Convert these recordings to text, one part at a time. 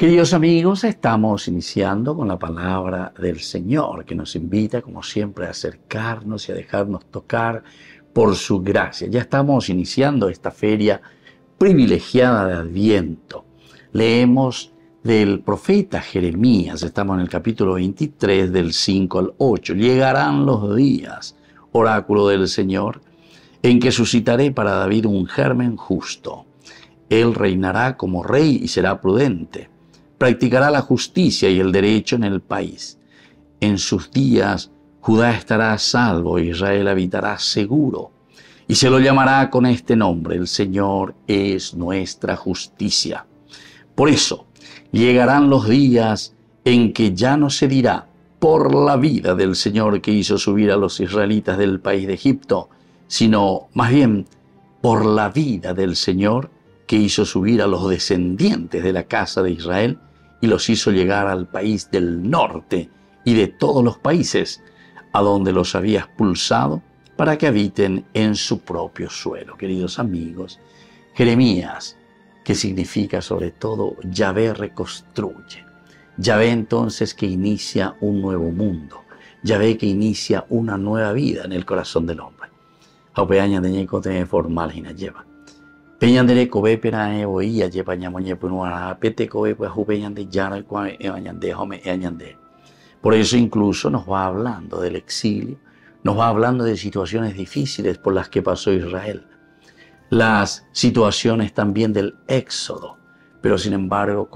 Queridos amigos, estamos iniciando con la palabra del Señor, que nos invita, como siempre, a acercarnos y a dejarnos tocar por su gracia. Ya estamos iniciando esta feria privilegiada de Adviento. Leemos del profeta Jeremías, estamos en el capítulo 23 del 5 al 8. Llegarán los días, oráculo del Señor, en que suscitaré para David un germen justo. Él reinará como rey y será prudente practicará la justicia y el derecho en el país. En sus días Judá estará salvo, Israel habitará seguro, y se lo llamará con este nombre, el Señor es nuestra justicia. Por eso llegarán los días en que ya no se dirá por la vida del Señor que hizo subir a los israelitas del país de Egipto, sino más bien por la vida del Señor que hizo subir a los descendientes de la casa de Israel y los hizo llegar al país del norte y de todos los países a donde los había expulsado para que habiten en su propio suelo. Queridos amigos, Jeremías, que significa sobre todo Yahvé reconstruye. Yahvé entonces que inicia un nuevo mundo. Yahvé que inicia una nueva vida en el corazón del hombre. Peñandere kobe pena e paña moñe punuara pete kobe e añande e. Por eso incluso nos va hablando del exilio, nos va hablando de situaciones difíciles por las que pasó Israel, las situaciones también del éxodo, pero sin embargo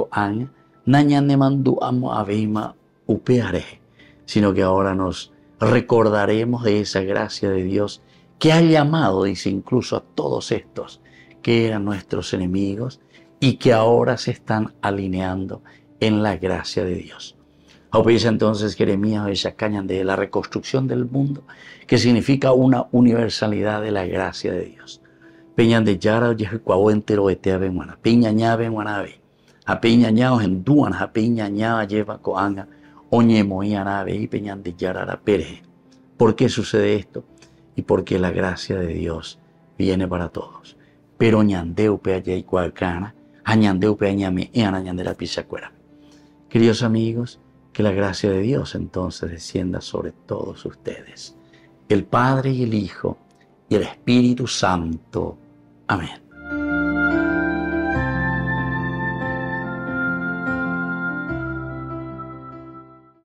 sino que ahora nos recordaremos de esa gracia de Dios que ha llamado, dice incluso a todos estos que eran nuestros enemigos y que ahora se están alineando en la gracia de Dios. Dice entonces Jeremías de la reconstrucción del mundo, que significa una universalidad de la gracia de Dios. Peñan de Yara, Yehucuau entero etea benguana, Peña ña benguanabe, a Peña ñao en duan, a Peña ña lleva coanga, oñe moianabe y Peñan de Yara pere. ¿Por qué sucede esto? Y porque la gracia de Dios viene para todos pero ñandeu pe allá y cualcana, añandeu pe añame y la pichacuera. Queridos amigos, que la gracia de Dios entonces descienda sobre todos ustedes, el Padre y el Hijo y el Espíritu Santo. Amén.